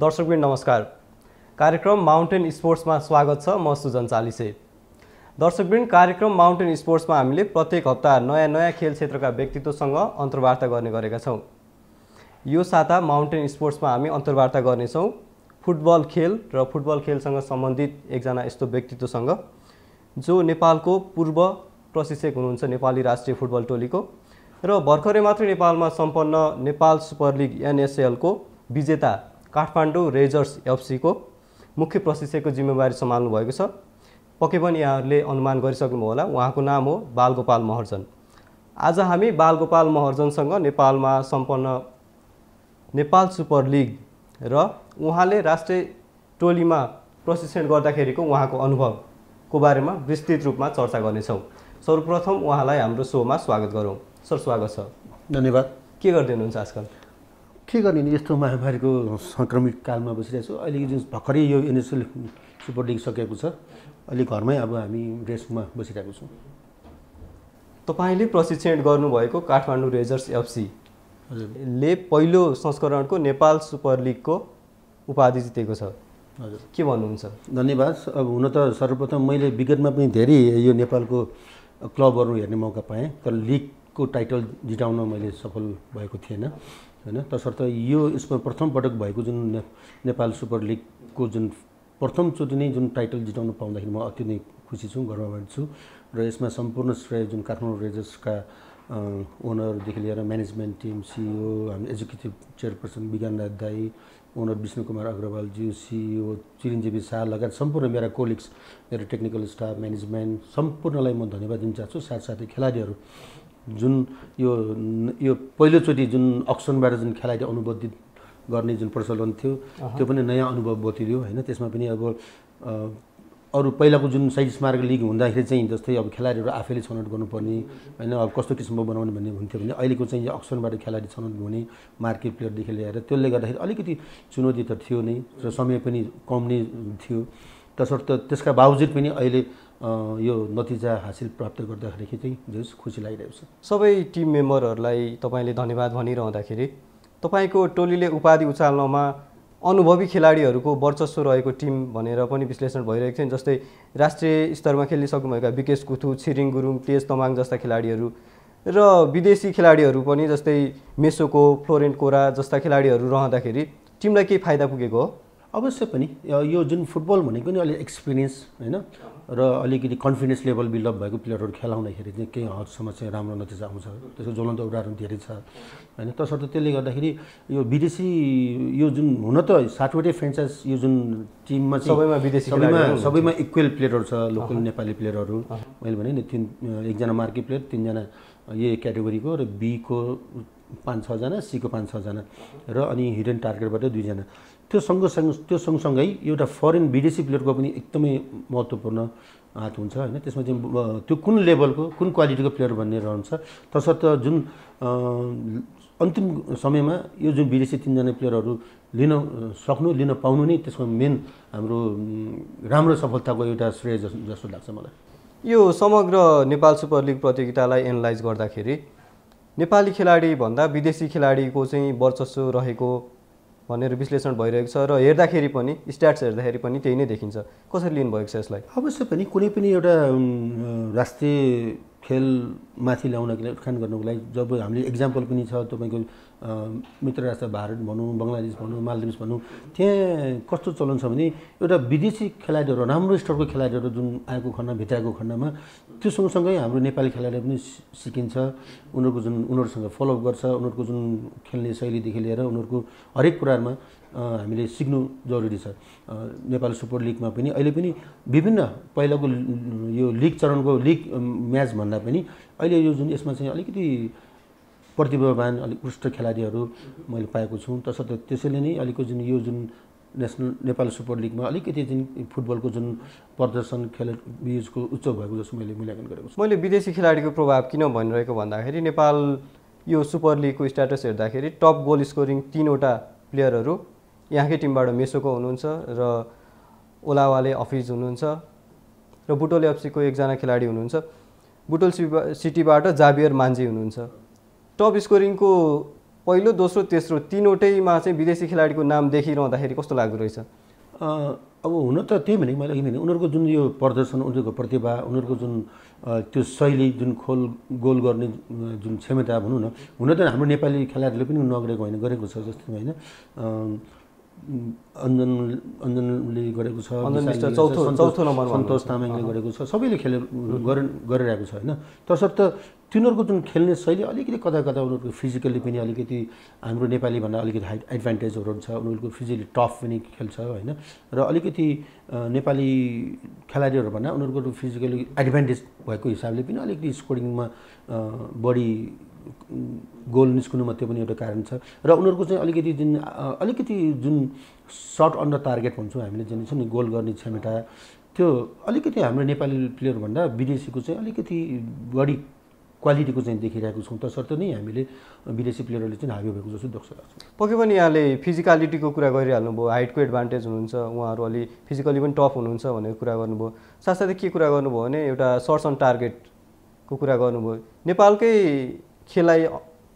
दर्शकबिन नमस्कार। कार्यक्रम माउन्टेन स्पोर्ट्समा स्वागत छ म सुजन चालिसे। दर्शकबिन कार्यक्रम माउन्टेन स्पोर्ट्समा हामीले प्रत्येक हप्ता नयाँ नयाँ खेल क्षेत्रका व्यक्तित्वसँग अन्तर्वार्ता गर्ने गरेका छौँ। यो साता माउन्टेन स्पोर्ट्समा हामी अन्तर्वार्ता गर्नेछौँ। फुटबल खेल र फुटबल खेलसँग सम्बन्धित एकजना यस्तो व्यक्तित्वसँग जो नेपालको पूर्व प्रशिक्षक हुनुहुन्छ नेपाली राष्ट्रिय फुटबल टोलीको र भर्खरै मात्रै नेपालमा सम्पन्न नेपाल सुपर लिग एनएसएलको विजेता काठमाडौँ रेजर्स एफसीको मुख्य प्रशिक्षकको जिम्मेवारी सम्हाल्नु भएको छ। पक्कै पनि यहाँहरूले अनुमान गरिसक्नु होला। उहाँको नाम हो बालगोपाल महर्जन। आज हामी बालगोपाल महर्जनसँग नेपालमा सम्पन्न नेपाल सुपर लिग र उहाँले राष्ट्रिय टोलीमा प्रशिक्षण गर्दाखेरिको उहाँको अनुभवको बारेमा विस्तृत रूपमा चर्चा गर्नेछौँ। सर्वप्रथम उहाँलाई हाम्रो सोमा स्वागत गरौँ। सर स्वागत छ। धन्यवाद। के गर्दै हुनुहुन्छ आजकल? के गर्ने नि यस्तो महामारीको सङ्क्रमित कालमा बसिरहेको छु? अहिले जुन भर्खरै यो एनएसएल सुपर लिग सकिएको छ अहिले घरमै अब हामी रेस्टमा बसिरहेको छौँ। तपाईँले प्रशिक्षण गर्नुभएको काठमाडौँ रेजर्स एफसी ले पहिलो संस्करणको नेपाल सुपर लिगको उपाधि जितेको छ। हजुर। के भन्नुहुन्छ? धन्यवाद। अब हुन त सर्वप्रथम मैले विगतमा पनि धेरै यो नेपालको क्लबहरू हेर्ने मौका पाएँ तर लिगको टाइटल जिताउन मैले सफल भएको थिएन। होइन? तसर्थ यो यसमा प्रथम पटक भएको जुन ने, नेपाल सुपर लिगको जुन प्रथमचोटि नै जुन टाइटल जिताउन पाउँदाखेरि म अति नै खुसी छु गर्वबाट छु। र यसमा सम्पूर्ण श्रेय जुन काठमाडौँ रेजर्सका ओनरदेखि लिएर म्यानेजमेन्ट टिम सिइओ हामी एक्जिक्युटिभ चेयरपर्सन विज्ञान दाई ओनर विष्णु कुमार अग्रवालज्यू सिइओ चिरञ्जीवी शाह लगायत सम्पूर्ण मेरा कोलिग्स मेरो टेक्निकल स्टाफ म्यानेजमेन्ट सम्पूर्णलाई म धन्यवाद दिन चाहन्छु। साथसाथै खेलाडीहरू जुन यो यो पहिलोचोटि जुन अक्सनबाट जुन खेलाडी अनुबन्धित गर्ने जुन प्रचलन थियो त्यो पनि नयाँ अनुभव बतिदियो होइन? त्यसमा पनि अब अरू पहिलाको जुन शहीद स्मारक लिग हुँदाखेरि चाहिँ जस्तै अब खेलाडीहरू आफैले छनौट गर्नुपर्ने होइन? अब कस्तो किसिमको बनाउने भन्ने हुन्थ्यो भने अहिलेको चाहिँ यो अक्सनबाट खेलाडी छनौट हुने मार्केट प्लेयरदेखि लिएर त्यसले गर्दाखेरि अलिकति चुनौती त थियो नै र समय पनि कम नै थियो। तसर्थ त्यसका बावजुद पनि अहिले यो नतिजा हासिल प्राप्त गर्दाखेरि चाहिँ जस खुसी लागिरहेको छ। सबै टिम मेम्बरहरूलाई तपाईँले धन्यवाद भनिरहँदाखेरि तपाईँको टोलीले उपाधि उचाल्नमा अनुभवी खेलाडीहरूको वर्चस्व रहेको टिम भनेर पनि विश्लेषण भइरहेको थियो। जस्तै राष्ट्रिय स्तरमा खेलिसक्नुभएका विकेश कुथु छिरिङ गुरुङ तेज तमाङ जस्ता खेलाडीहरू र विदेशी खेलाडीहरू पनि जस्तै मेसोको फ्लोरेन्ट कोरा जस्ता खेलाडीहरू रहँदाखेरि टिमलाई केही फाइदा पुगेको हो? अवश्य पनि यो जुन फुटबल भनेको नि अलिक एक्सपिरियन्स होइन? र अलिकति कन्फिडेन्स लेभल बिल्डअप भएको प्लेयरहरू खेलाउँदाखेरि चाहिँ केही हदसम्म चाहिँ राम्रो नतिजा आउँछ। त्यसको ज्वलन्त उदाहरण धेरै छ होइन? तसर्थ त्यसले गर्दाखेरि यो विदेशी यो जुन हुन त सातवटै फ्रेन्चाइज यो जुन टिममा चाहिँ सबैमा विदेशी सबैमा सबैमा इक्वेल प्लेयरहरू छ लोकल नेपाली प्लेयरहरू मैले भने नि तिन एकजना मार्की प्लेयर तिनजना ए क्याटेगोरीको र बीको पाँच छजना सीको पाँच छजना र अनि हिडन टार्गेटबाट दुईजना। त्यो सँगसँगै त्यो सँगसँगै एउटा फरेन विदेशी प्लेयरको पनि एकदमै महत्त्वपूर्ण हात हुन्छ होइन। त्यसमा चाहिँ त्यो कुन लेभलको कुन क्वालिटीको प्लेयर भन्ने रहन्छ। तसर्थ जुन अन्तिम समयमा यो जुन विदेशी तिनजना प्लेयरहरू लिन सक्नु लिन पाउनु नै त्यसमा मेन हाम्रो राम्रो सफलताको एउटा श्रेय जस जस्तो लाग्छ मलाई। यो समग्र नेपाल सुपर लिग प्रतियोगितालाई एनालाइज गर्दाखेरि नेपाली खेलाडी भन्दा विदेशी खेलाडीको चाहिँ वर्चस्व रहेको भनेर विश्लेषण भइरहेको छ र हेर्दाखेरि पनि स्ट्याट्स हेर्दाखेरि पनि त्यही नै देखिन्छ। कसरी लिनुभएको छ यसलाई? अवश्य पनि कुनै पनि एउटा राष्ट्रिय खेलमाथि ल्याउनको लागि उत्खान गर्नको लागि जब हामीले इक्जाम्पल पनि छ तपाईँको मित्र राष्ट्र भारत भनौँ बङ्गलादेश भनौँ मालदिप्स भनौँ त्यहाँ कस्तो चलन छ भने एउटा विदेशी खेलाडीहरू राम्रो स्तरको खेलाडीहरू जुन आएको खण्ड भित्राएको खण्डमा त्यो सँगसँगै हाम्रो नेपाली खेलाडीहरू पनि सिकिन्छ। उनीहरूको जुन उनीहरूसँग फलोअप गर्छ उनीहरूको जुन खेल्ने शैलीदेखि लिएर उनीहरूको हरेक अ, हामीले सिक्नु जरुरी छ। नेपाल सुपर लिगमा पनि अहिले पनि विभिन्न पहिलाको यो लिग चरणको लिग म्याच भन्दा पनि अहिले यो जुन यसमा चाहिँ अलिकति प्रतिभावान अलिक उत्कृष्ट खेलाडीहरू मैले पाएको छु। तसर्थ त्यसैले नै अलिकति जुन यो जुन नेसनल नेपाल सुपर लिगमा अलिकति जुन फुटबलको जुन प्रदर्शन खेल बिचको उच्च भएको जस्तो मैले मूल्याङ्कन गरेको छु। मैले विदेशी खेलाडीको प्रभाव किन भनिरहेको भन्दाखेरि नेपाल यो सुपर लिगको स्ट्याटस हेर्दाखेरि टप गोल स्कोरिङ तिनवटा प्लेयरहरू यहाँकै टिमबाट मेसोको हुनुहुन्छ र ओलावाले अफिज हुनुहुन्छ र बुटोल एफसीको एकजना खेलाडी हुनुहुन्छ। बुटोल सिटीबाट जाबियर मान्जी हुनुहुन्छ। टप स्कोरिङको पहिलो दोस्रो तेस्रो तिनवटैमा चाहिँ विदेशी खेलाडीको नाम देखिरहँदाखेरि कस्तो लाग्दो रहेछ? अब हुन त त्यही भने मैले अघि भने उनीहरूको जुन यो प्रदर्शन उनीहरूको प्रतिभा उनीहरूको जुन त्यो शैली जुन खोल गोल गर्ने जुन क्षमता भनौँ न हुन त हाम्रो नेपाली खेलाडीले पनि नगरेको होइन गरेको छ जस्तो होइन। अञ्जन अञ्जनले गरेको छ चौथो- सन्तोष- चौथो नम्बरमा सन्तोष तामाङले गरेको छ सबैले खेले गरे गरिरहेको छ होइन? तसर्थ तिनीहरूको जुन खेल्ने शैली अलिकति कता कता उनीहरूको फिजिकल्ली पनि अलिकति हाम्रो नेपालीभन्दा अलिकति हाइट एडभान्टेजहरू हुन्छ उनीहरूको फिजिकली टफ पनि खेल्छ होइन। र अलिकति नेपाली खेलाडीहरूभन्दा उनीहरूको फिजिकली एडभान्टेज भएको हिसाबले पनि अलिकति स्कोरिङमा बढी गोल निस्कनुमा त्यो पनि एउटा कारण छ। र उनीहरूको चाहिँ अलिकति जुन अलिकति जुन सर्ट अन्डर टार्गेट भन्छौँ हामीले जुन छ नि गोल गर्ने क्षमता त्यो अलिकति हाम्रो नेपाली प्लेयरभन्दा विदेशीको चाहिँ अलिकति बढी क्वालिटीको चाहिँ देखिरहेको छौँ तसर्थ नै हामीले विदेशी प्लेयरहरूले चाहिँ हाबी भएको जस्तो देख्छ। पक्कै पनि यहाँले फिजिकलिटीको कुरा गरिहाल्नु भयो हाइटको एडभान्टेज हुनुहुन्छ उहाँहरू अलि फिजिकली पनि टफ हुनुहुन्छ भनेर कुरा गर्नुभयो। साथसाथै के कुरा गर्नुभयो भने एउटा सर्ट्स अन टार्गेटको कुरा गर्नुभयो। नेपालकै खेललाई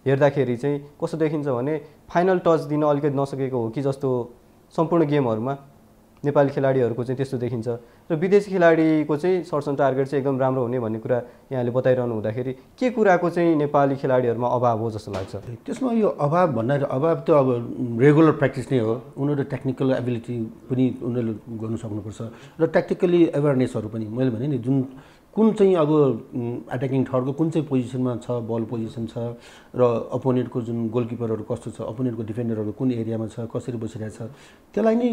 हेर्दाखेरि चाहिँ कस्तो देखिन्छ भने फाइनल टच दिन अलिकति नसकेको हो कि जस्तो सम्पूर्ण गेमहरूमा नेपाली खेलाडीहरूको चाहिँ त्यस्तो देखिन्छ। र विदेशी खेलाडीको चाहिँ सर्ट्स अन टार्गेट चाहिँ एकदम राम्रो हुने भन्ने कुरा यहाँले बताइरहनु हुँदाखेरि के कुराको चाहिँ नेपाली खेलाडीहरूमा अभाव हो जस्तो लाग्छ? त्यसमा यो अभाव भन्दा अभाव त अब रेगुलर प्र्याक्टिस नै हो। उनीहरू टेक्निकल एबिलिटी पनि उनीहरूले गर्नु सक्नुपर्छ। र ट्याक्टिकली एवेरनेसहरू पनि मैले भने नि जुन कुन चाहिँ अब एट्याकिङ थर्डको कुन चाहिँ पोजिसनमा छ बल पोजिसन छ र अपोनेन्टको जुन गोलकिपरहरू कस्तो छ अपोनेन्टको डिफेन्डरहरू कुन एरियामा छ कसरी बसिरहेछ त्यसलाई नै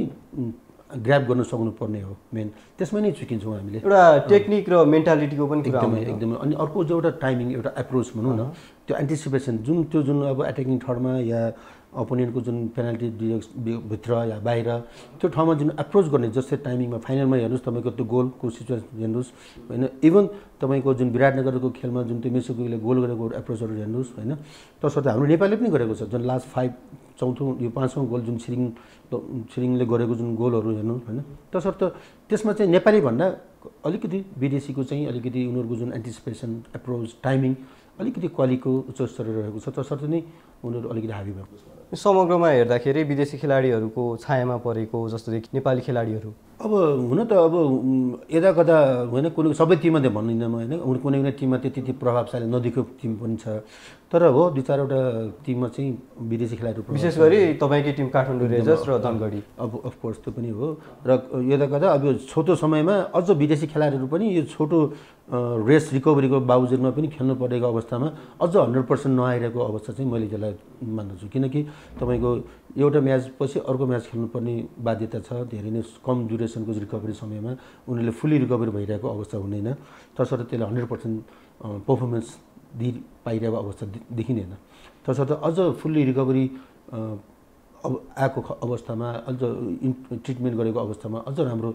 ग्राप गर्न सक्नुपर्ने हो मेन त्यसमा नै चुकिन्छौँ हामीले। एउटा टेक्निक र मेन्टालिटीको पनि एकदमै। एकदमै। अनि अर्को जो एउटा टाइमिङ एउटा एप्रोच भनौँ न त्यो एन्टिसिपेसन जुन त्यो जुन अब एट्याकिङ थर्डमा या अपोनेन्टको जुन पेनाल्टी भित्र या बाहिर त्यो ठाउँमा जुन एप्रोच गर्ने जस्तै टाइमिङमा फाइनलमा हेर्नुहोस् तपाईँको त्यो गोलको सिचुएसन हेर्नुहोस् होइन? इभन तपाईँको जुन विराटनगरको खेलमा जुन त्यो मेसुकोले गोल गरेको एप्रोचहरू हेर्नुहोस् होइन? तसर्थ हाम्रो नेपालले पनि गरेको छ। जुन लास्ट फाइभ चौथो यो पाँचौँ गोल जुन छिरिङ छिरिङले गरेको जुन गोलहरू हेर्नु होइन? तसर्थ त्यसमा चाहिँ नेपाली भन्दा अलिकति विदेशीको चाहिँ अलिकति उनीहरूको जुन एन्टिसिपेसन एप्रोच टाइमिङ अलिकति क्वालिटीको उच्च स्तरीय रहेको छ। तसर्थ नै उनीहरू अलिकति हाबी भएको छ। समग्रमा हेर्दाखेरि विदेशी खेलाडीहरूको छायामा परेको जस्तो नेपाली खेलाडीहरू अब हुन त अब यता कता होइन कुनै सबै टिममा त भन्दिनँ म होइन कुनै कुनै टिममा त्यति त्यति प्रभावशाली नदेखेको टिम पनि छ। तर हो दुई चारवटा टिममा चाहिँ विदेशी खेलाडीहरू विशेष गरी तपाईँकै टिम काठमाडौँ रेजर्स र धनगढी। अब अफकोर्स त्यो पनि हो। र यता कता अब यो छोटो समयमा अझ विदेशी खेलाडीहरू पनि यो छोटो रेस रिकभरीको बावजुदमा पनि खेल्नु परेको अवस्थामा अझ हन्ड्रेड पर्सेन्ट नआइरहेको अवस्था चाहिँ मैले त्यसलाई मान्दछु। किनकि तपाईँको एउटा म्याचपछि अर्को म्याच खेल्नुपर्ने बाध्यता छ। धेरै नै कम ड्युरेसनको रिकभरी समयमा उनीहरूले फुल्ली रिकभरी भइरहेको अवस्था हुँदैन। तसर्थ त्यसले हन्ड्रेड पर्सेन्ट पर्फर्मेन्स दि पाइरहेको अवस्था देखिँदैन। तसर्थ अझ फुल्ली रिकभरी अब आएको अवस्थामा अझ ट्रिटमेन्ट गरेको अवस्थामा अझ राम्रो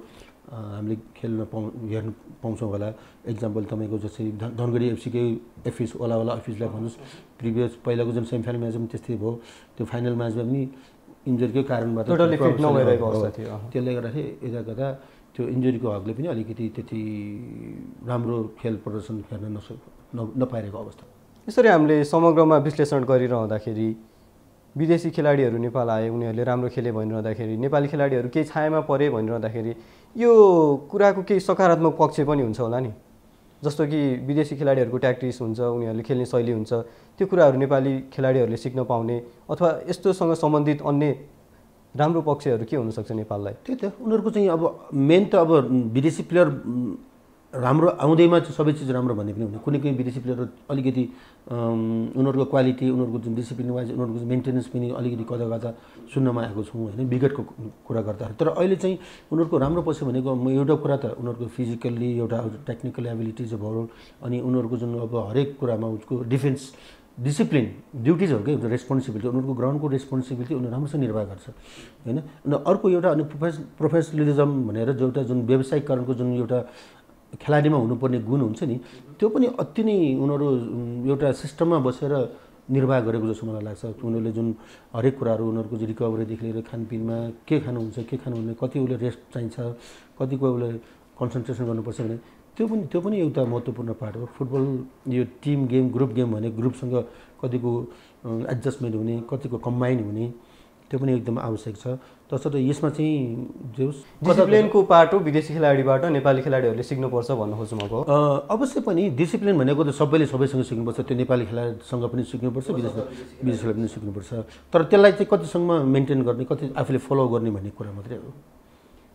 हामीले खेल्न पाउ हेर्न पाउँछौँ होला। इक्जाम्पल तपाईँको जस्तै धनगढी एफसीकै एफिस ओलावाला अफिसलाई भन्नुहोस्। प्रिभियस पहिलाको जुन सेमिफाइनल म्याच पनि त्यस्तै भयो। त्यो फाइनल म्याचमा पनि इन्जुरीकै कारणबाट। त्यसले गर्दाखेरि यता कता त्यो इन्जुरीको हकले पनि अलिकति त्यति राम्रो खेल प्रदर्शन हेर्न नसक न- नपाइरहेको अवस्था। यसरी हामीले समग्रमा विश्लेषण गरिरहँदाखेरि विदेशी खेलाडीहरू नेपाल आए उनीहरूले राम्रो खेले भनिरहँदाखेरि नेपाली खेलाडीहरू केही छायामा परे भनिरहँदाखेरि यो कुराको केही सकारात्मक पक्ष पनि हुन्छ होला नि? जस्तो कि विदेशी खेलाडीहरूको ट्याक्टिस हुन्छ उनीहरूले खेल्ने शैली हुन्छ त्यो कुराहरू नेपाली खेलाडीहरूले सिक्न पाउने अथवा यस्तोसँग सम्बन्धित अन्य राम्रो पक्षहरू के हुनसक्छ नेपाललाई? त्यही त उनीहरूको चाहिँ अब मेन त अब विदेशी प्लेयर राम्रो आउँदैमा चाहिँ सबै चिज राम्रो भन्ने पनि हुने। कुनै कुनै विदेशी प्लेयरहरू अलिकति उनीहरूको क्वालिटी उनीहरूको जुन डिसिप्लिन वाइज उनीहरूको मेन्टेनेन्स पनि अलिकति कता कता सुन्नमा आएको छौँ होइन विगतको कुरा गर्दाखेरि। तर अहिले चाहिँ उनीहरूको राम्रो पक्ष भनेको म एउटा कुरा त उनीहरूको फिजिकल्ली एउटा टेक्निकल एबिलिटिज भयो अनि उनीहरूको जुन अब हरेक कुरामा उसको डिफेन्स डिसिप्लिन ड्युटिजहरू क्या एउटा रेस्पोन्सिबिलिटी उनीहरूको ग्राउन्डको रेस्पोन्सिबिलिटी उनीहरू राम्रोसँग निर्वाह गर्छ होइन। अनि अर्को एउटा अनि प्रोफेस प्रोफेसनलिजम भनेर जो एउटा जुन व्यावसायिकरणको जुन एउटा खेलाडीमा हुनुपर्ने गुण हुन्छ नि त्यो पनि अति नै उनीहरू एउटा सिस्टममा बसेर निर्वाह गरेको जस्तो मलाई लाग्छ। उनीहरूले जुन हरेक कुराहरू उनीहरूको जुन रिकभरीदेखि लिएर खानपिनमा के खानुहुन्छ के खानुहुन्न कति उसले रेस्ट चाहिन्छ कतिको उसले कन्सन्ट्रेसन गर्नुपर्छ भने त्यो पनि त्यो पनि एउटा महत्त्वपूर्ण पार्ट हो। फुटबल यो टिम गेम ग्रुप गेम भने ग्रुपसँग कतिको एडजस्टमेन्ट हुने कतिको कम्बाइन हुने त्यो पनि एकदम आवश्यक छ। तसर्थ यसमा चाहिँ जे होस् कता- डिसिप्लिनको पार्ट हो विदेशी खेलाडीबाट नेपाली खेलाडीहरूले सिक्नुपर्छ भन्नु खोज्छु म अ, अवश्य पनि डिसिप्लिन भनेको त सबैले सबैसँग सिक्नुपर्छ। त्यो नेपाली खेलाडीसँग पनि सिक्नुपर्छ विदेश विदेशीलाई पनि सिक्नुपर्छ। तर त्यसलाई चाहिँ कतिसम्म मेन्टेन गर्ने कति आफूले फलो गर्ने भन्ने कुरा मात्रै हो।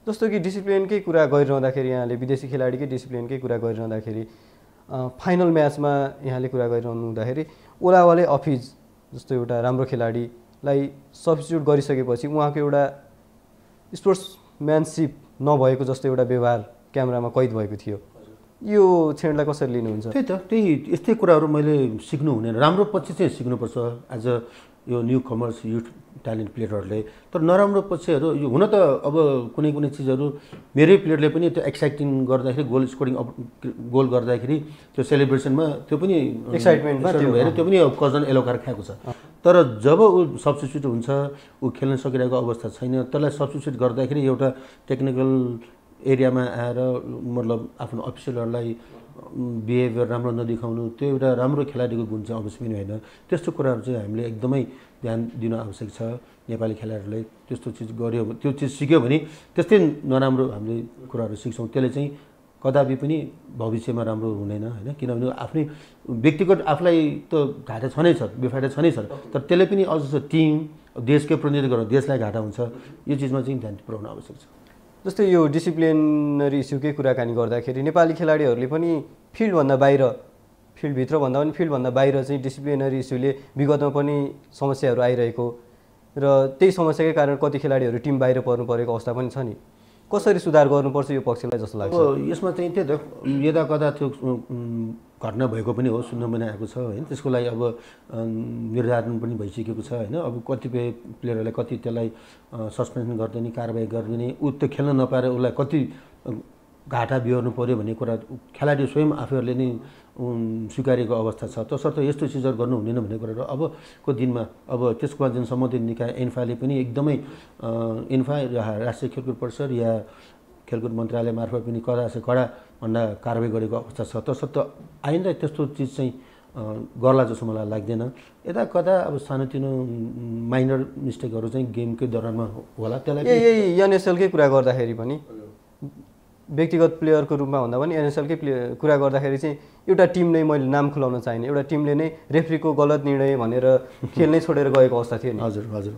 जस्तो कि डिसिप्लिनकै कुरा गरिरहँदाखेरि यहाँले विदेशी खेलाडीकै डिसिप्लिनकै कुरा गरिरहँदाखेरि फाइनल म्याचमा यहाँले कुरा गरिरहनु हुँदाखेरि ओलावाले अफिज जस्तो एउटा राम्रो खेलाडीलाई सब्स्टिट्युट गरिसकेपछि उहाँको एउटा स्पोर्ट्सम्यानसिप नभएको जस्तो एउटा व्यवहार क्यामेरामा कैद भएको थियो। यो क्षणलाई कसरी लिनुहुन्छ? त्यही त त्यही यस्तै कुराहरू मैले सिक्नु हुने राम्रो पछि चाहिँ सिक्नुपर्छ। एज अ यो न्यू कमर्स युथ ट्यालेन्ट प्लेयरहरूले तर नराम्रो पक्षहरू यो हुन त अब कुनै कुनै चिजहरू मेरै प्लेयरले पनि त्यो एक्साइटिङ गर्दाखेरि गोल स्कोरिङ गोल गर्दाखेरि त्यो सेलिब्रेसनमा त्यो पनि त्यो, भएर त्यो पनि कजन एलोकार खाएको छ। तर जब ऊ सब्स्टिट्युट हुन्छ ऊ खेल्न सकिरहेको अवस्था छैन त्यसलाई सब्स्टिट्युट गर्दाखेरि एउटा टेक्निकल एरियामा आएर मतलब आफ्नो अफिसियलहरूलाई बिहेभियर राम्रो नदेखाउनु त्यो एउटा राम्रो खेलाडीको गुण चाहिँ अवश्य पनि होइन। त्यस्तो कुराहरू चाहिँ हामीले एकदमै ध्यान दिन आवश्यक छ नेपाली खेलाडीहरूले। त्यस्तो चिज गऱ्यो त्यो चिज सिक्यो भने त्यस्तै नराम्रो हामीले कुराहरू सिक्छौँ। त्यसले चाहिँ कदापि पनि भविष्यमा राम्रो हुँदैन होइन? किनभने आफ्नै व्यक्तिगत आफूलाई त घाटा छनै छ बेफाइदा छनै छ। तर त्यसले पनि अझ टिम देशकै प्रतिनिधित्व गर्नु देशलाई घाटा हुन्छ। यो चिजमा चाहिँ ध्यान पुऱ्याउनु आवश्यक छ। जस्तै यो डिसिप्लिनरी इस्युकै कुराकानी गर्दाखेरि नेपाली खेलाडीहरूले पनि फिल्डभन्दा बाहिर फिल्डभित्र भन्दा पनि फिल्डभन्दा बाहिर चाहिँ डिसिप्लिनरी इस्युले विगतमा पनि समस्याहरू आइरहेको र त्यही समस्याकै कारण कति खेलाडीहरू टिम बाहिर पर्नु परेको अवस्था पनि छ नि। कसरी सुधार गर्नुपर्छ यो पक्षलाई जस्तो लाग्छ? यसमा चाहिँ त्यही त यता कता त्यो घटना भएको पनि हो सुन्न पनि आएको छ होइन? त्यसको लागि अब निर्धारण पनि भइसकेको छ होइन? अब कतिपय प्लेयरहरूलाई कति त्यसलाई सस्पेन्सन गरिदिने कारवाही गरिदिने ऊ त्यो खेल्न नपाएर उसलाई कति घाटा बिहोर्नु पऱ्यो भन्ने कुरा खेलाडी स्वयं आफूहरूले नै स्वीकारेको अवस्था छ। तसर्थ यस्तो चिजहरू गर्नु हुँदैन भन्ने कुराहरू अबको दिनमा अब त्यसको जुन सम्बन्धित निकाय एन्फाले पनि एकदमै एन्फा राष्ट्रिय खेलकुद परिषद या खेलकुद मन्त्रालय मार्फत पनि कडा से कडा भन्दा कारवाही गरेको अवस्था छ। तसर्थ आइन्दा त्यस्तो चिज चाहिँ गर्ला जस्तो मलाई लाग्दैन। यता कता अब सानोतिनो माइनर मिस्टेकहरू चाहिँ गेमकै दौरानमा होला। त्यसलाई यही एनएसएलकै कुरा गर्दाखेरि पनि व्यक्तिगत प्लेयरको रूपमा भन्दा पनि एनएसएलकै प्ले कुरा गर्दाखेरि चाहिँ एउटा टिम नै मैले नाम खुलाउन चाहिने। एउटा टिमले नै रेफ्रीको गलत निर्णय भनेर खेल नै छोडेर गएको अवस्था थियो नि। हजुर हजुर।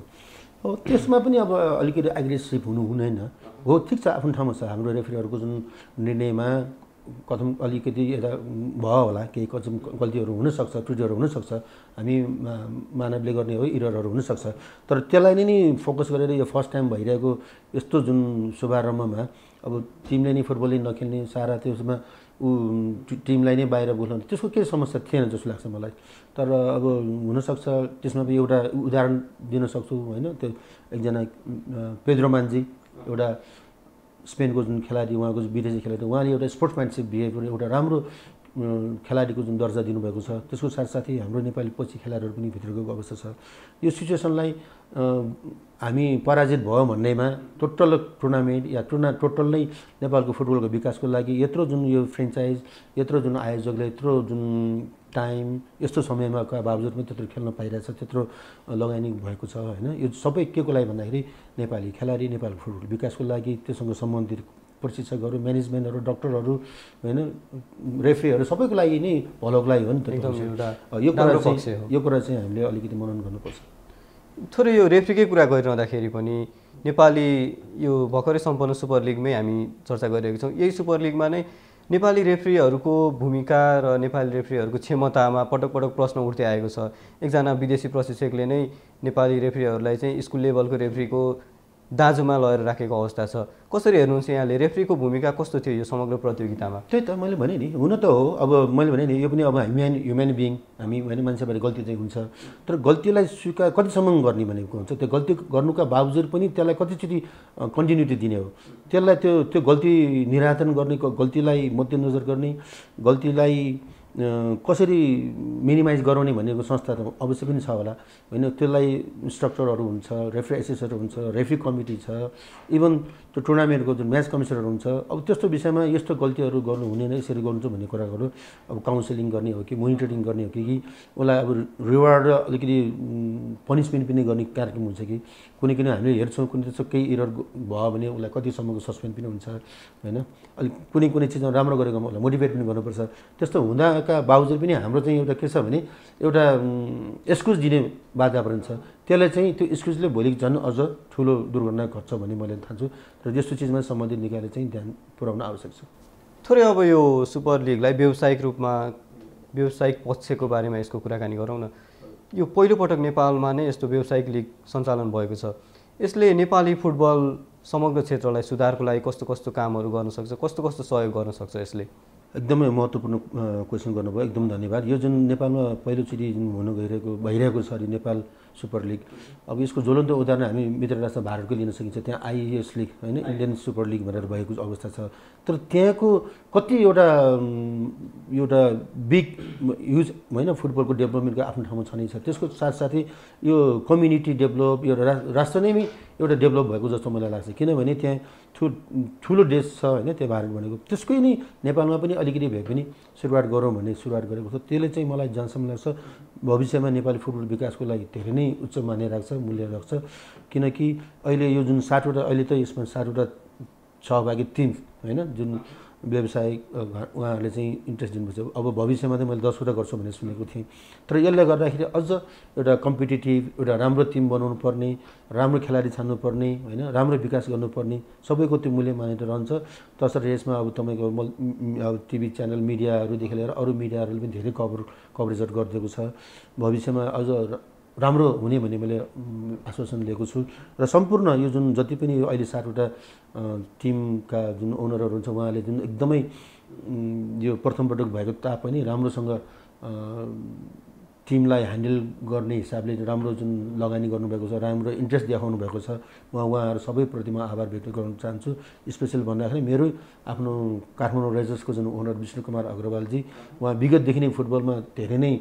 अब त्यसमा पनि अब अलिकति एग्रेसिभ हुनु हुँदैन। हो ठिक छ आफ्नो ठाउँमा छ। हाम्रो रेफ्रीहरूको जुन निर्णयमा कथम अलिकति यता भयो होला केही कचम गल्तीहरू हुनसक्छ त्रुटिहरू हुनसक्छ हामी मानवले गर्ने हो इररहरू हुनसक्छ। तर त्यसलाई नै नि फोकस गरेर यो फर्स्ट टाइम भइरहेको यस्तो जुन शुभारम्भमा अब टिमले नै फुटबलै नखेल्ने सारा त्यसमा ऊ टिमलाई नै बाहिर बोलाउने त्यसको केही समस्या थिएन जस्तो लाग्छ मलाई। तर अब हुनसक्छ त्यसमा पनि एउटा उदाहरण दिन सक्छु होइन? त्यो एकजना अँ, पेद्रो मान्जी एउटा स्पेनको जुन खेलाडी उहाँको विदेशी खेलाडी उहाँले एउटा स्पोर्ट्सम्यानसिप बिहेभियर एउटा राम्रो खेलाडीको जुन दर्जा दिनुभएको छ त्यसको साथसाथै हाम्रो नेपाली पछि खेलाडीहरू पनि भित्र गएको अवस्था छ। यो सिचुएसनलाई हामी पराजित भयो भन्नेमा टोटल टुर्नामेन्ट या टुर्ना टोटल नै नेपालको फुटबलको विकासको लागि यत्रो जुन यो फ्रेन्चाइज यत्रो जुन आयोजकले यत्रो जुन टाइम यस्तो समयमा बावजुद पनि त्यत्रो खेल्न पाइरहेछ त्यत्रो लगानी भएको छ होइन? यो सबै के को लागि भन्दाखेरि नेपाली खेलाडी नेपाली फुटबल विकासको लागि त्योसँग सम्बन्धित प्रशिक्षकहरू म्यानेजमेन्टहरू डक्टरहरू होइन रेफ्रीहरू सबैको लागि नै भलोको लागि हो नि त यो कुरा चाहिँ। यो कुरा चाहिँ हामीले अलिकति मनन गर्नुपर्छ। थोरै यो रेफ्रीकै कुरा गरिरहँदाखेरि पनि नेपाली यो भर्खरै सम्पन्न सुपर लिगमै हामी चर्चा गरिरहेको छौँ। यही सुपर लिगमा नै नेपाली रेफ्रीहरूको भूमिका र नेपाली रेफ्रीहरूको क्षमतामा पटक पटक प्रश्न उठ्दै आएको छ। एकजना विदेशी प्रशिक्षकले नै नेपाली रेफ्रीहरूलाई चाहिँ स्कुल लेभलको रेफ्रीको दाँजोमा लगेर राखेको अवस्था छ। कसरी हेर्नुहुन्छ यहाँले? रेफ्रीको भूमिका कस्तो थियो यो समग्र प्रतियोगितामा? त्यही त मैले भने नि हुन त हो। अब मैले भने नि यो पनि अब ह्युम्यान ह्युम्यान बिङ हामी होइन मान्छेबाट गल्ती चाहिँ हुन्छ। तर गल्तीलाई स्वीकार कतिसम्म गर्ने भनेको हुन्छ? त्यो गल्ती गर्नुका बावजुद पनि त्यसलाई कतिचोटि कन्टिन्युटी दिने हो। त्यसलाई त्यो त्यो गल्ती निराकरण गर्ने गल्तीलाई मध्यनजर गर्ने गल्तीलाई कसरी मिनिमाइज गराउने भनेको संस्था त अवश्य पनि छ होला। होइन त्यसलाई स्ट्रक्चरहरू हुन्छ रेफ्री एसेसहरू हुन्छ रेफ्री कमिटी छ। इभन त्यो टुर्नामेन्टको जुन म्याच कमिसनर हुन्छ अब त्यस्तो विषयमा यस्तो गल्तीहरू गर्नु हुने नै यसरी गर्नु भन्ने कुराहरू अब काउन्सिलिङ गर्ने हो कि मोनिटरिङ गर्ने हो कि कि उसलाई अब रिवार्ड र अलिकति पनिसमेन्ट पनि गर्ने कार्यक्रम हुन्छ कि कुनै कुनै हामीले हेर्छौँ कुनै त्यस्तो केही इरर भयो भने उसलाई कतिसम्मको सस्पेन्ड पनि हुन्छ होइन? अलिक कुनै कुनै चिजमा राम्रो गरेकोमा उसलाई मोटिभेट पनि गर्नुपर्छ। त्यस्तो हुँदाका बावजुद पनि हाम्रो चाहिँ एउटा के छ भने एउटा एक्सक्युज दिने वातावरण छ त्यसलाई चाहिँ त्यो एक्सक्युजले भोलि झन् अझ ठुलो दुर्घटना घट्छ भन्ने मैले ठान्छु। र यस्तो चिजमा सम्बन्धित निकायले चाहिँ ध्यान पुर्याउन आवश्यक छ। थोरै अब यो सुपर लिगलाई व्यावसायिक रूपमा व्यावसायिक पक्षको बारेमा यसको कुराकानी गरौँ न। यो पहिलोपटक नेपालमा नै यस्तो व्यावसायिक लिग सञ्चालन भएको छ। यसले नेपाली फुटबल समग्र क्षेत्रलाई सुधारको लागि कस्तो कस्तो कामहरू गर्न सक्छ कस्तो कस्तो सहयोग गर्न सक्छ यसले? एकदमै महत्त्वपूर्ण क्वेसन गर्नुभयो। एकदम धन्यवाद। यो जुन नेपालमा पहिलोचोटि जुन हुन गइरहेको भइरहेको छ अरे नेपाल सुपर लिग। अब यसको ज्वलन्त उदाहरण हामी मित्र राष्ट्र भारतको लिन सकिन्छ त्यहाँ आइएस लिग होइन इन्डियन सुपर लिग भनेर भएको अवस्था छ। तर त्यहाँको कति एउटा एउटा बिग युज होइन फुटबलको डेभलपमेन्टको आफ्नो ठाउँमा छनै छ। त्यसको साथसाथै यो कम्युनिटी डेभलप यो राष्ट्र नै एउटा डेभलप भएको जस्तो मलाई लाग्छ। किनभने त्यहाँ ठु ठुलो देश छ होइन त्यो भारत भनेको। त्यसकै नै नेपालमा पनि अलिकति भए पनि सुरुवात गरौँ भन्ने सुरुवात गरेको छ। त्यसले चाहिँ मलाई जहाँसम्म लाग्छ। भविष्यमा नेपाली फुटबल विकासको लागि धेरै नै उच्च मान्य राख्छ मूल्य राख्छ। किनकि अहिले यो जुन सातवटा अहिले त यसमा सातवटा सहभागी टिम होइन जुन व्यवसायिक उहाँहरूले चाहिँ इन्ट्रेस्ट दिनुपर्छ अब भविष्यमा चाहिँ मैले दसवटा गर्छु भनेर सुनेको थिएँ। तर यसले गर्दाखेरि अझ एउटा कम्पिटेटिभ एउटा राम्रो टिम बनाउनु पर्ने राम्रो खेलाडी छान्नुपर्ने होइन राम्रो विकास गर्नुपर्ने सबैको त्यो मूल्य मान्यता रहन्छ। तसर्थ यसमा अब तपाईँको अब टिभी च्यानल मिडियाहरूदेखि लिएर अरू मिडियाहरूले पनि धेरै कभर कभरेजहरू गरिदिएको छ। भविष्यमा अझ राम्रो हुने भन्ने मैले आश्वासन लिएको छु। र सम्पूर्ण यो जुन जति पनि यो अहिले सातवटा टिमका जुन ओनरहरू हुन्छ उहाँले जुन एकदमै यो प्रथमपटक भएको तापनि राम्रोसँग टिमलाई ह्यान्डल गर्ने हिसाबले राम्रो जुन लगानी गर्नुभएको छ राम्रो इन्ट्रेस्ट देखाउनु भएको छ उहाँ उहाँहरू सबैप्रति म आभार व्यक्त गर्न चाहन्छु। स्पेसल भन्दाखेरि मेरो आफ्नो काठमाडौँ रेजर्सको जुन ओनर विष्णु कुमार अग्रवालजी उहाँ विगतदेखि नै फुटबलमा धेरै नै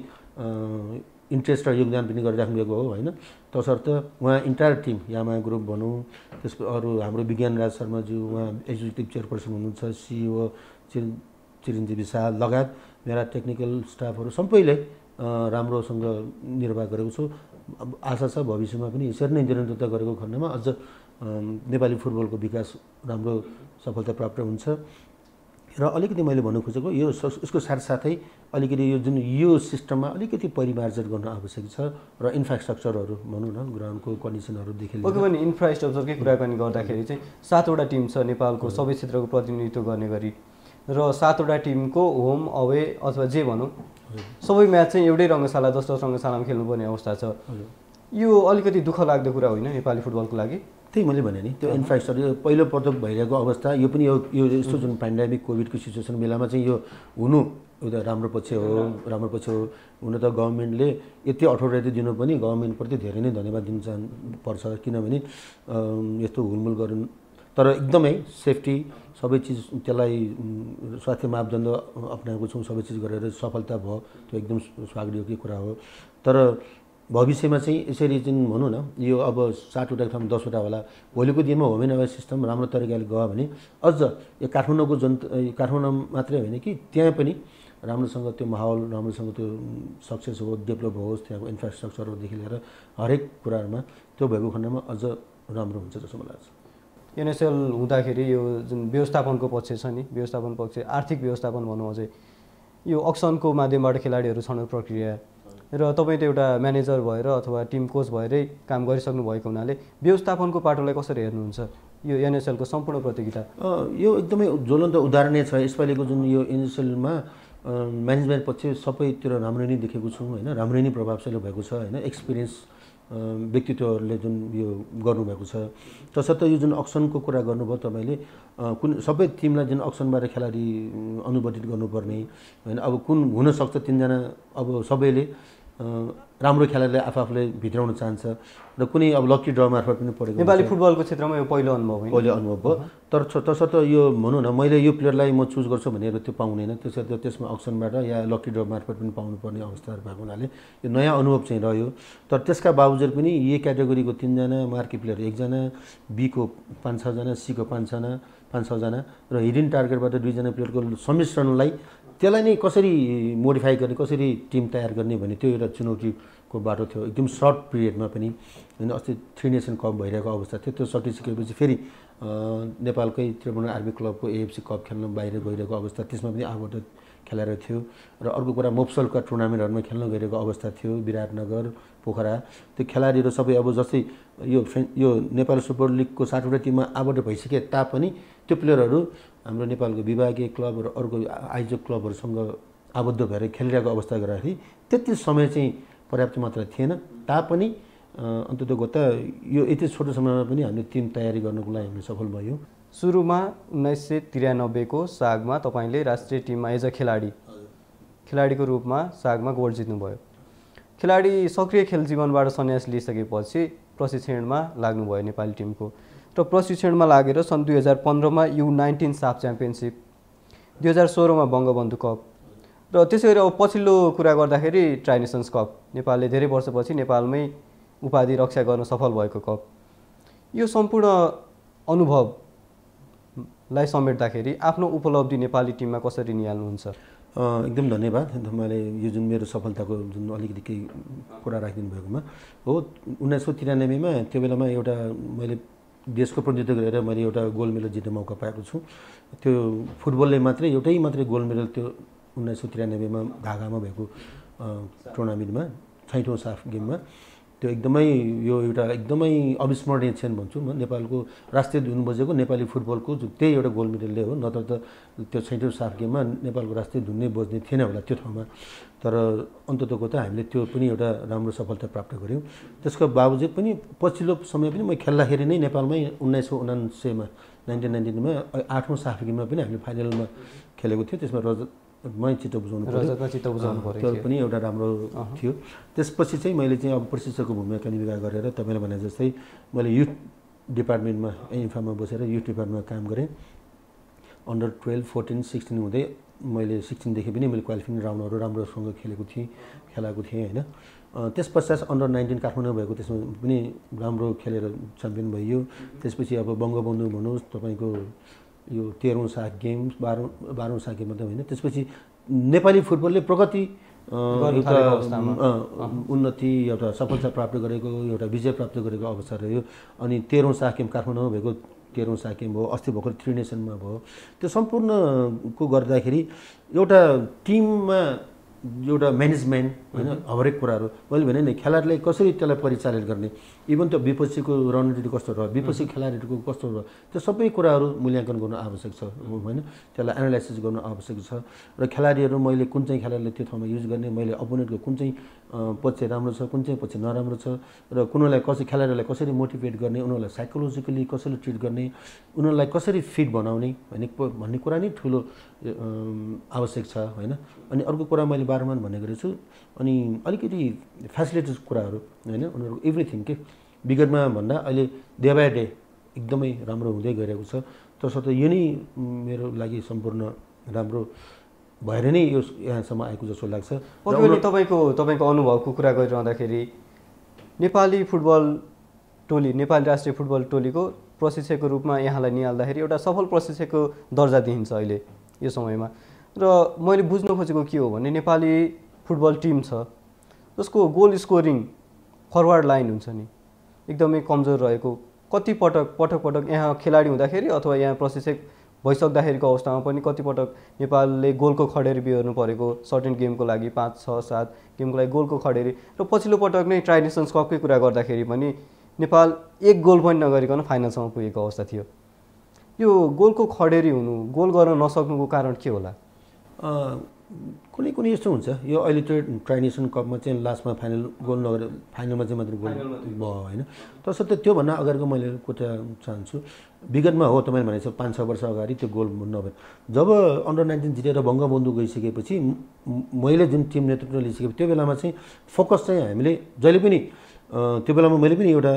इन्ट्रेस्ट र योगदान पनि गरिराख्नु भएको हो होइन? तसर्थ उहाँ इन्टायर टिम यामा ग्रुप भनौँ त्यसको अरू हाम्रो विज्ञान राज शर्माज्यू उहाँ एक्जिक्युटिभ चेयरपर्सन हुनुहुन्छ सिइओ चिर चिरञ्जीवी शाह लगायत मेरा टेक्निकल स्टाफहरू सबैले राम्रोसँग निर्वाह गरेको छु। आशा छ भविष्यमा पनि यसरी नै निरन्तरता गरेको खण्डमा अझ नेपाली फुटबलको विकास राम्रो सफलता प्राप्त हुन्छ। र अलिकति मैले भन्नु खोजेको यो यसको साथसाथै अलिकति यो जुन यो सिस्टममा अलिकति परिमार्जन गर्न आवश्यक छ र इन्फ्रास्ट्रक्चरहरू भनौँ न ग्राउन्डको कन्डिसनहरूदेखि ओके भने इन्फ्रास्ट्रक्चरकै कुराकानी गर्दाखेरि चाहिँ सातवटा टिम छ नेपालको सबै क्षेत्रको प्रतिनिधित्व गर्ने गरी। र सातवटा टिमको होम अवे अथवा जे भनौँ सबै म्याच चाहिँ एउटै रङ्गशाला जस्तो रङ्गशालामा खेल्नुपर्ने अवस्था छ। यो अलिकति दुःख लाग्दो कुरा होइन नेपाली फुटबलको लागि। त्यही मैले भने नि त्यो इन्फ्रास्ट्रक्चर पहिलो पटक भइरहेको अवस्था यो पनि यो यो यस्तो जुन पेन्डेमिक कोभिडको सिचुएसन बेलामा चाहिँ यो हुनु एउटा राम्रो पक्ष हो राम्रो पक्ष हो। हुन त गभर्मेन्टले यति अथोरिटी दिनु पनि गभर्मेन्टप्रति धेरै नै धन्यवाद दिन चाहनु पर्छ। किनभने यस्तो हुलमुल गर्नु तर एकदमै सेफ्टी सबै चिज त्यसलाई स्वास्थ्य मापदण्ड अप्नाएको छौँ सबै चिज गरेर सफलता भयो त्यो एकदम स्वागतयोग्य कुरा हो। तर भविष्यमा चाहिँ यसरी चाहिँ भनौँ न यो अब सातवटा ठाउँ दसवटा होला। भोलिको दिनमा होम एन्ड अवे सिस्टम राम्रो तरिकाले गयो भने अझ यो काठमाडौँको जन काठमाडौँ मात्रै होइन कि त्यहाँ पनि राम्रोसँग त्यो माहौल राम्रोसँग त्यो सक्सेस हो डेभलप होस् त्यहाँको इन्फ्रास्ट्रक्चरहरूदेखि लिएर हरेक कुराहरूमा त्यो भएको खण्डमा अझ राम्रो हुन्छ जस्तो मलाई लाग्छ। एनएसएल हुँदाखेरि यो जुन व्यवस्थापनको पक्ष छ नि व्यवस्थापन पक्ष आर्थिक व्यवस्थापन भनौँ अझै यो अक्सनको माध्यमबाट खेलाडीहरू छनौट प्रक्रिया र तपाईँ त एउटा म्यानेजर भएर अथवा टिम कोच भएरै काम गरिसक्नु भएको हुनाले व्यवस्थापनको पाटोलाई कसरी हेर्नुहुन्छ? यो एनएसएलको सम्पूर्ण प्रतियोगिता। यो एकदमै ज्वलन्त उदाहरण छ। यसपालिको जुन यो एनएसएलमा म्यानेजमेन्ट पक्ष सबैतिर राम्रो नै देखेको छौँ होइन? राम्रो नै प्रभावशाली भएको छ होइन? एक्सपिरियन्स व्यक्तित्वहरूले जुन यो गर्नुभएको छ। तसर्थ यो जुन अक्सनको कुरा गर्नुभयो तपाईँले कुन सबै टिमलाई जुन अक्सनबाट खेलाडी अनुबन्धित गर्नुपर्ने होइन? अब कुन हुनसक्छ तिनजना? अब सबैले राम्रो खेलाडीले आफू आफूले भित्राउन चाहन्छ र कुनै अब लकी ड्र मार्फत पनि पढेको नेपाली। फुटबलको क्षेत्रमा यो पहिलो अनुभव होइन। पहिले अनुभव भयो। तर तसर्थ यो भनौँ न मैले यो प्लेयरलाई म चुज गर्छु भनेर त्यो पाउँदैन त्यसर्थ त्यसमा अक्सनबाट या लकी ड्र मार्फत पनि पाउनुपर्ने अवस्थाहरू भएको हुनाले यो नयाँ अनुभव चाहिँ रह्यो। तर त्यसका बावजुद पनि ए क्याटेगोरीको तिनजना मार्की प्लेयर एकजना बीको पाँच छजना सीको पाँचजना पाँच छजना र हिडन टार्गेटबाट दुईजना प्लेयरको सम्मिश्रणलाई त्यसलाई नै कसरी मोडिफाई गर्ने कसरी टिम तयार गर्ने भन्ने त्यो एउटा चुनौतीको बाटो थियो। एकदम सर्ट पिरियडमा पनि होइन अस्ति थ्री नेसन कप भइरहेको अवस्था थियो। त्यो सकिसकेपछि फेरि नेपालकै त्रिभुवन आर्मी क्लबको एएफसी कप खेल्न बाहिर गइरहेको अवस्था त्यसमा पनि आबद्ध खेलाएर थियो र अर्को कुरा मोप्सलका टुर्नामेन्टहरूमा खेल्न गइरहेको अवस्था थियो विराटनगर पोखरा। त्यो खेलाडीहरू सबै अब जस्तै यो यो नेपाल सुपर लिगको सातवटा टिममा आबद्ध भइसके तापनि त्यो प्लेयरहरू हाम्रो नेपालको विभागीय क्लब र अर्को आयोजक क्लबहरूसँग आबद्ध भएर खेलिरहेको अवस्था गर्दाखेरि त्यति समय चाहिँ पर्याप्त मात्रा थिएन। तापनि अन्तत गत यो यति छोटो समयमा पनि हामीले टिम तयारी गर्नुको लागि हामीले सफल भयौँ। सुरुमा उन्नाइस सय त्रियानब्बेको सागमा तपाईँले राष्ट्रिय टिममा एज अ खेलाडी खेलाडीको रूपमा सागमा गोल्ड जित्नुभयो। खेलाडी सक्रिय खेल जीवनबाट सन्यास लिइसकेपछि प्रशिक्षणमा लाग्नुभयो नेपाली टिमको। र प्रशिक्षणमा लागेर सन् दुई हजार पन्ध्रमा यु नाइन्टिन साफ च्याम्पियनसिप दुई हजार सोह्रमा बङ्गबन्धु कप र त्यसै गरी अब पछिल्लो कुरा गर्दाखेरि ट्राइनेसन्स कप। नेपालले धेरै वर्षपछि नेपालमै उपाधि रक्षा गर्न सफल भएको कप। यो सम्पूर्ण अनुभवलाई समेट्दाखेरि आफ्नो उपलब्धि नेपाली टिममा कसरी निहाल्नुहुन्छ? एकदम धन्यवाद। तपाईँले यो जुन मेरो सफलताको जुन अलिकति केही कुरा राखिदिनु भएकोमा हो उन्नाइस सौ तिरानब्बेमा त्यो बेलामा एउटा मैले देशको प्रतिनिधित्व गरेर मैले एउटा गोल्ड मेडल जित्ने मौका पाएको छु। त्यो फुटबलले मात्रै एउटै मात्रै गोल्ड मेडल त्यो उन्नाइस सौ तिरानब्बेमा ढाकामा भएको टुर्नामेन्टमा छैठौँ साफ गेममा। त्यो एकदमै यो एउटा एकदमै अविस्मरणीय क्षण भन्छु म। नेपालको राष्ट्रिय धुन बजेको नेपाली फुटबलको जो त्यही एउटा गोल्ड मेडलले हो नत्र त त्यो छैटौँ साफ गेममा नेपालको राष्ट्रिय धुन नै बज्ने थिएन होला त्यो ठाउँमा। तर अन्ततको त हामीले त्यो पनि एउटा राम्रो सफलता प्राप्त गऱ्यौँ। त्यसको बावजुद पनि पछिल्लो समय पनि म खेल्दाखेरि नै नेपालमै उन्नाइस सौ उनान्सयमा नाइन्टिन नाइन्टिनमा आठौँ साफ गेममा पनि हामीले फाइनलमा खेलेको थियो। त्यसमा रजतमै चित्त बुझाउनु पऱ्यो। रजतमा चित्त बुझाउनु परेको त्यो पनि एउटा राम्रो थियो। त्यसपछि चाहिँ मैले चाहिँ अब प्रशिक्षकको भूमिका निभा गरेर तपाईँले भने जस्तै मैले युथ डिपार्टमेन्टमा इन्फामा बसेर युथ डिपार्टमेन्टमा काम गरेँ। अन्डर टुवेल्भ फोर्टिन सिक्सटिन हुँदै मैले सिक्सटिनदेखि पनि मैले क्वालिफाइङ राउन्डहरू राम्रोसँग खेलेको थिएँ खेलाएको थिएँ होइन। त्यस पश्चात अन्डर नाइन्टिन काठमाडौँ भएको त्यसमा पनि राम्रो खेलेर च्याम्पियन भइयो। त्यसपछि अब बङ्गबन्धु भन्नुहोस् तपाईँको यो तेह्रौँ साग गेम्स बाह्रौँ बाह्रौँ साग गेम मात्रै होइन त्यसपछि नेपाली फुटबलले प्रगति एउटा उन्नति एउटा सफलता प्राप्त गरेको एउटा विजय प्राप्त गरेको अवस्था रह्यो। अनि तेह्रौँ साग गेम काठमाडौँमा भएको तेह्रौँ साग गेम भयो अस्ति भर्खर थ्री नेसनमा भयो। त्यो सम्पूर्णको गर्दाखेरि एउटा टिममा एउटा म्यानेजमेन्ट होइन हरेक कुराहरू। मैले भने नि खेलाडीलाई कसरी त्यसलाई परिचालन गर्ने? इभन त्यो विपक्षीको रणनीति कस्तो रह्यो विपक्षी खेलाडीहरूको कस्तो रह्यो त्यो सबै कुराहरू मूल्याङ्कन गर्नु आवश्यक छ होइन? त्यसलाई एनालाइसिस गर्नु आवश्यक छ। र खेलाडीहरू मैले कुन चाहिँ खेलाडीलाई त्यो ठाउँमा युज गर्ने मैले अपोनेन्टको कुन चाहिँ पक्ष राम्रो छ कुन चाहिँ पक्ष नराम्रो छ र कुनैलाई कसरी खेलाडीलाई कसरी मोटिभेट गर्ने उनीहरूलाई साइकोलोजिकली कसरी ट्रिट गर्ने उनीहरूलाई कसरी फिट बनाउने भन्ने भन्ने कुरा नै ठुलो आवश्यक छ होइन? अनि अर्को कुरा मैले बारम्बार भन्ने गरेको छु अनि अलिकति फेसिलिटिज कुराहरू होइन? उनीहरूको एभ्रिथिङ के? विगतमा भन्दा अहिले डे बाई डे एकदमै राम्रो हुँदै गइरहेको छ। तसर्थ यो नै मेरो लागि सम्पूर्ण राम्रो भएर नै यो यहाँसम्म आएको जस्तो लाग्छ। तपाईँको तपाईँको अनुभवको कुरा गरिरहँदाखेरि नेपाली फुटबल टोली नेपाली राष्ट्रिय फुटबल टोलीको प्रशिक्षकको रूपमा यहाँलाई निहाल्दाखेरि एउटा सफल प्रशिक्षकको दर्जा दिइन्छ अहिले यो समयमा। र मैले बुझ्न खोजेको के हो भने नेपाली फुटबल टिम छ जसको गोल स्कोरिङ फरवार्ड लाइन हुन्छ नि। एकदमै कमजोर रहेको। कति पटक पटक पटक यहाँ खेलाडी हुँदाखेरि अथवा यहाँ प्रशिक्षक भइसक्दाखेरिको अवस्थामा पनि कतिपटक नेपालले गोलको खडेरी बिहोर्नु परेको सर्टेन गेमको लागि पाँच छ सात गेमको लागि गोलको खडेरी र पछिल्लो पटक नै ट्राइनेसन्स कपकै कुरा गर्दाखेरि पनि नेपाल एक गोल पनि नगरिकन फाइनलसम्म पुगेको अवस्था थियो। यो गोलको खडेरी हुनु गोल गर्न नसक्नुको कारण के होला? कुनै कुनै यस्तो हुन्छ। यो अहिले त्यो ट्राइनेसन कपमा चाहिँ लास्टमा फाइनल गोल नगरेर फाइनलमा चाहिँ मात्रै गोल भयो होइन। तसर्थ त्योभन्दा अगाडिको मैले कुरा चाहन्छु विगतमा हो तपाईँले भनेको छ पाँच छ वर्ष अगाडि त्यो गोल नभए। जब अन्डर नाइन्टिन जितेर बङ्गबन्धु गइसकेपछि मैले जुन टिम नेतृत्व लिइसकेपछि त्यो बेलामा चाहिँ फोकस चाहिँ हामीले जहिले पनि त्यो बेलामा मैले पनि एउटा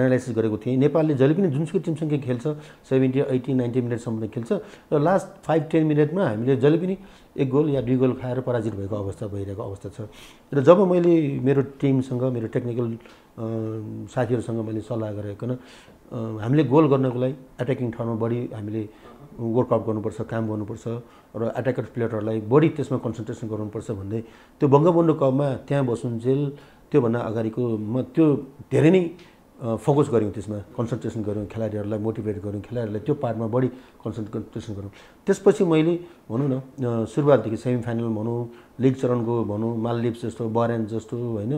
एनालाइसिस गरेको थिएँ। नेपालले जहिले पनि जुनसुकै टिमसँग खेल्छ सेभेन्टी एट्टी नाइन्टी मिनटसम्म खेल्छ र लास्ट फाइभ टेन मिनटमा हामीले जहिले पनि एक गोल या दुई गोल खाएर पराजित भएको अवस्था भइरहेको अवस्था छ। र जब मैले मेरो टिमसँग मेरो टेक्निकल साथीहरूसँग मैले सल्लाह गरेकन हामीले गोल गर्नको लागि एट्याकिङ ठाउँमा बढी हामीले वर्कआउट गर्नुपर्छ काम गर्नुपर्छ र एट्याकर प्लेयरहरूलाई बढी त्यसमा कन्सन्ट्रेसन गर्नुपर्छ भन्दै त्यो बङ्गबन्धु कपमा त्यहाँ बसुन्जेल त्योभन्दा अगाडिको म त्यो धेरै नै फोकस गऱ्यौँ त्यसमा। कन्सन्ट्रेसन गऱ्यौँ खेलाडीहरूलाई मोटिभेट गऱ्यौँ खेलाडीहरूलाई त्यो पार्टमा बढी कन्सन्ट्रेसन गऱ्यौँ। त्यसपछि मैले भनौँ न सुरुवातदेखि सेमी फाइनल भनौँ लिग चरणको भनौँ मालदिप्स जस्तो बरेन जस्तो होइन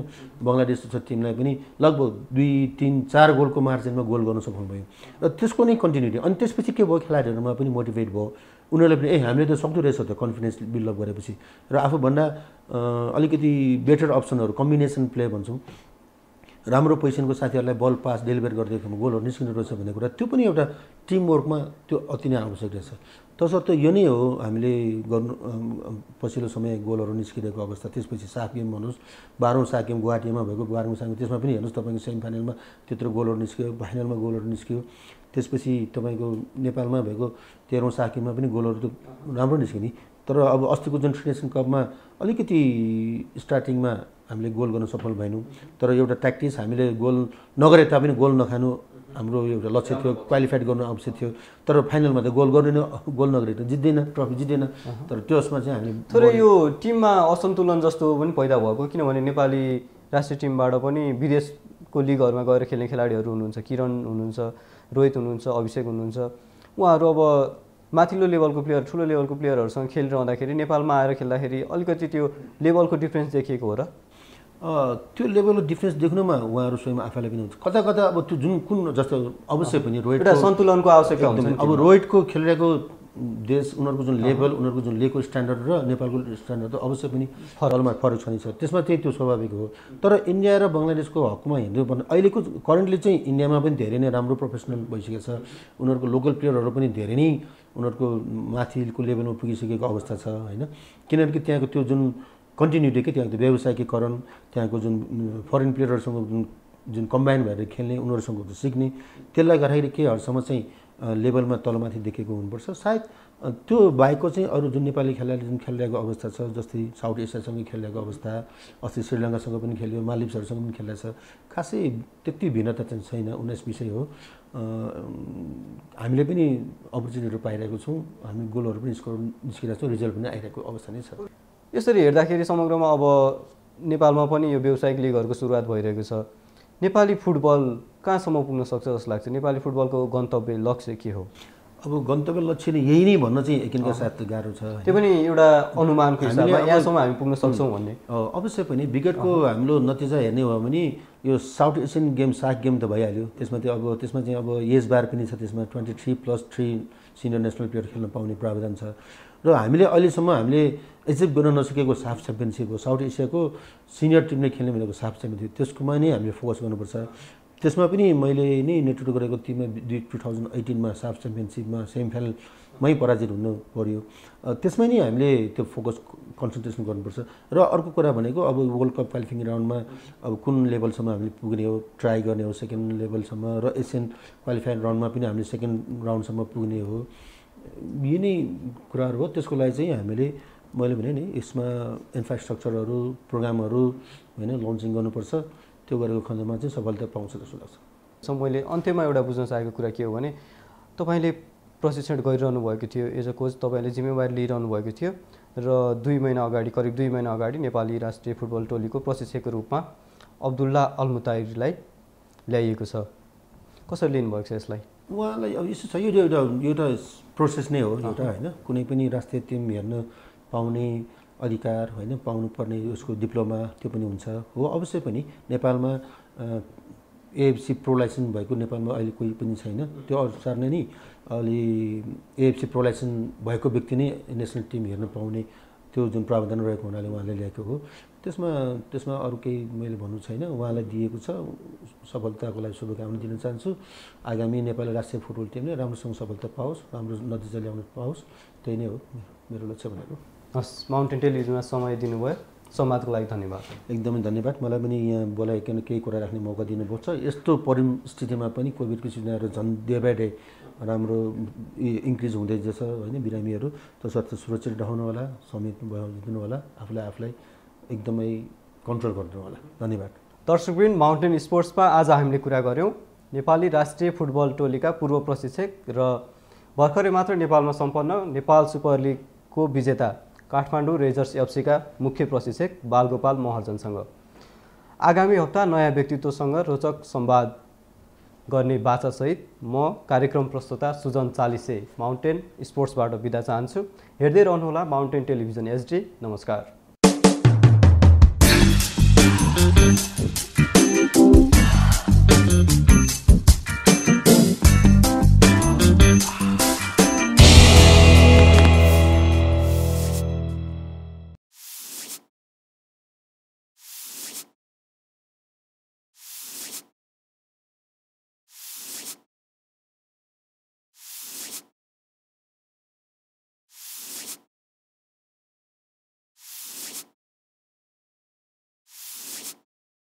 बङ्गलादेश जस्तो टिमलाई पनि लगभग दुई तिन चार गोलको मार्जिनमा गोल गर्न सफल भयो। र त्यसको नै कन्टिन्युटी अनि त्यसपछि के भयो? खेलाडीहरूमा पनि मोटिभेट भयो। उनीहरूले पनि ए हामीले त सक्दो रहेछ त कन्फिडेन्स बिल्डअप गरेपछि। र आफूभन्दा अलिकति बेटर अप्सनहरू कम्बिनेसन प्ले भन्छौँ। राम्रो पोजिसनको साथीहरूलाई बल पास डेलिभर गरिदिएकोमा गोलहरू निस्किनु रहेछ भन्ने कुरा त्यो पनि एउटा टिमवर्कमा त्यो अति नै आवश्यक रहेछ। तसर्थ यो नै हो हामीले गर्नु पछिल्लो समय गोलहरू निस्किरहेको अवस्था। त्यसपछि सात गेम भन्नुहोस् बाह्रौँ सात गेम गुवाहाटीमा भएको बाह्रौँ गेम त्यसमा पनि हेर्नुहोस् तपाईँको सेमी फाइनलमा त्यत्रो गोलहरू निस्क्यो फाइनलमा गोलहरू निस्क्यो। त्यसपछि तपाईँको नेपालमा भएको तेह्रौँ गेममा पनि गोलहरू त राम्रो निस्क्यो नि। तर अब अस्तिको जुन ट्रेनेसन कपमा अलिकति स्टार्टिङमा हामीले गोल गर्न सफल भएनौँ। तर एउटा ट्याक्टिस हामीले गोल नगरे तापनि गोल नखानु हाम्रो एउटा लक्ष्य थियो क्वालिफाइड गर्नु आवश्यक थियो। तर फाइनलमा त गोल गर्दैन गोल नगरे त जित्दैन ट्रफी जित्दैन। तर त्यसमा चाहिँ हामीले थोरै यो टिममा असन्तुलन जस्तो पनि पैदा भएको किनभने नेपाली राष्ट्रिय टिमबाट पनि विदेशको लिगहरूमा गएर खेल्ने खेलाडीहरू हुनुहुन्छ किरण हुनुहुन्छ। रोहित हुनुहुन्छ अभिषेक हुनुहुन्छ। उहाँहरू अब माथिल्लो लेभलको प्लेयर ठुलो लेभलको प्लेयरहरूसँग खेलिरहँदाखेरि नेपालमा आएर खेल्दाखेरि अलिकति त्यो लेभलको डिफ्रेन्स देखिएको हो र? त्यो लेभलको डिफ्रेन्स देख्नुमा उहाँहरू स्वयं आफैलाई पनि हुन्छ। कता कता अब त्यो जुन कुन जस्तो अवश्य पनि रोहित सन्तुलनको आवश्यकता हुन्छ। अब रोहितको खेलिरहेको देश उनीहरूको जुन लेभल उनीहरूको जुन लेगको स्ट्यान्डर्ड र नेपालको स्ट्यान्डर्ड त अवश्य पनि फरकमा फरक। छ नि छ त्यसमा चाहिँ त्यो स्वाभाविक हो। तर इन्डिया र बङ्गलादेशको हकमा हेर्नु भने अहिलेको करेन्टली चाहिँ इन्डियामा पनि धेरै नै राम्रो प्रोफेसनल भइसकेको छ। उनीहरूको लोकल प्लेयरहरू पनि धेरै नै उनीहरूको माथिको लेभलमा पुगिसकेको अवस्था छ होइन? किनकि त्यहाँको त्यो जुन कन्टिन्युटी के त्यहाँको त्यो व्यावसायिकीकरण त्यहाँको जुन फरेन प्लेयरहरूसँग जुन जुन कम्बाइन भएर खेल्ने उनीहरूसँग सिक्ने त्यसलाई गर्दाखेरि के हदसम्म चाहिँ लेभलमा तलमाथि देखेको हुनुपर्छ। सायद त्यो बाहेकको चाहिँ अरू जुन नेपाली खेलाडीले जुन खेलिरहेको अवस्था छ जस्तै साउथ एसियासँग खेलिरहेको अवस्था अस्ति श्रीलङ्कासँग पनि खेल्यो मालिप्सहरूसँग पनि खेलिरहेछ खासै त्यति भिन्नता चाहिँ छैन उन्नाइस विषय हो। हामीले पनि अपर्च्युनिटीहरू पाइरहेको छौँ हामी गोलहरू पनि स्कोर निस्किरहेको छौँ रिजल्ट पनि आइरहेको अवस्था नै छ। यसरी हेर्दाखेरि समग्रमा अब नेपालमा पनि यो व्यावसायिक लिगहरूको सुरुवात भइरहेको छ। नेपाली फुटबल कहाँसम्म पुग्न सक्छ जस्तो लाग्छ? नेपाली फुटबलको गन्तव्य लक्ष्य के हो? अब गन्तव्य लक्ष्य नै यही नै भन्न चाहिँ एकिनका साथ गाह्रो छ? त्यो पनि एउटा अनुमानको हिसाबमा यहाँसम्म हामी पुग्न सक्छौँ भन्ने। अवश्य पनि विगतको हाम्रो नतिजा हेर्ने हो भने यो South Asian game SAG game त भइहाल्यो। त्यसमा चाहिँ अब त्यसमा चाहिँ अब एज बार पनि छ त्यसमा twenty three plus three senior national player खेल्न पाउने प्रावधान छ। र हामीले अहिलेसम्म हामीले एचिभ गर्न नसकेको साफ च्याम्पियनसिप हो। साउथ एसियाको सिनियर टिमले खेल्ने भनेको साफ च्याम्पियनसिप त्यसकोमा नै हामीले फोकस गर्नुपर्छ। त्यसमा पनि मैले नै नेतृत्व गरेको टिममा दुई टु थाउजन्ड एटिनमा साफ च्याम्पियनसिपमा सेमी फाइनलमै पराजित हुनु पऱ्यो त्यसमै नै हामीले त्यो फोकस कन्सन्ट्रेसन गर्नुपर्छ। र अर्को कुरा भनेको अब वर्ल्ड कप क्वालिफाइङ राउन्डमा अब कुन लेभलसम्म हामीले पुग्ने हो ट्राई गर्ने हो सेकेन्ड लेभलसम्म र एसियन क्वालिफाइङ राउन्डमा पनि हामीले सेकेन्ड राउन्डसम्म पुग्ने हो। यी नै कुराहरू हो। त्यसको लागि चाहिँ हामीले मैले भने नि यसमा इन्फ्रास्ट्रक्चरहरू प्रोग्रामहरू होइन लन्चिङ गर्नुपर्छ। त्यो गरेको खण्डमा चाहिँ सफलता पाउँछ जस्तो लाग्छ। सो मैले अन्त्यमा एउटा बुझ्न चाहेको कुरा के हो भने तपाईँले प्रशिक्षण गरिरहनु भएको थियो एज अ कोच तपाईँले जिम्मेवारी लिइरहनु भएको थियो र दुई महिना अगाडि करिब दुई महिना अगाडि नेपाली राष्ट्रिय फुटबल टोलीको प्रशिक्षकको रूपमा अब्दुल्ला अल्मुताइरीलाई ल्याइएको छ। कसरी लिनुभएको छ यसलाई? उहाँलाई अब यस्तो छ यो एउटा एउटा प्रोसेस नै हो एउटा होइन। कुनै पनि राष्ट्रिय टिम हेर्न पाउने अधिकार होइन पाउनुपर्ने उसको डिप्लोमा त्यो पनि हुन्छ। हो अवश्य पनि नेपालमा एएफसी प्रो भएको नेपालमा अहिले कोही पनि छैन। त्यो अनुसार नै नि अलि एएफसी प्रो भएको व्यक्ति नै नेसनल टिम हेर्न पाउने त्यो जुन प्रावधान रहेको हुनाले उहाँले ल्याएको हो। त्यसमा त्यसमा अरू केही मैले भन्नु छैन। उहाँलाई दिएको छ। सफलताको लागि शुभकामना दिन चाहन्छु। आगामी नेपाली राष्ट्रिय फुटबल टिमले राम्रोसँग सफलता पाओस् राम्रो नतिजा ल्याउन पाओस्। त्यही नै हो मेरो लक्ष्य भनेको। हस् माउन्टेन टेलिभिजनमा समय दिनुभयो। संवादको लागि धन्यवाद। एकदमै धन्यवाद। मलाई पनि यहाँ बोलाइकन केही कुरा राख्ने मौका दिनुभएको छ। यस्तो परिस्थितिमा पनि कोभिडको सिजनहरू झन् डे बाई डे राम्रो इन्क्रिज हुँदै जान्छ होइन बिरामीहरू। तसर्थ सुरक्षित रहनु होला समेत दिनु होला आफूलाई आफूलाई एकदमै कन्ट्रोल गरिदिनु होला धन्यवाद। दर्शकबिन माउन्टेन स्पोर्ट्समा आज हामीले कुरा गऱ्यौँ। नेपाली राष्ट्रिय फुटबल टोलीका पूर्व प्रशिक्षक र भर्खरै मात्र नेपालमा सम्पन्न नेपाल सुपर लिगको विजेता। काठमाडौँ रेजर्स एफसीका मुख्य प्रशिक्षक बालगोपाल महर्जनसँग। आगामी हप्ता नयाँ व्यक्तित्वसँग रोचक संवाद गर्ने बाचासहित म कार्यक्रम प्रस्तुता सुजन चालिसे माउन्टेन स्पोर्ट्सबाट बिदा चाहन्छु। हेर्दै रहनुहोला माउन्टेन टेलिभिजन एचडी नमस्कार।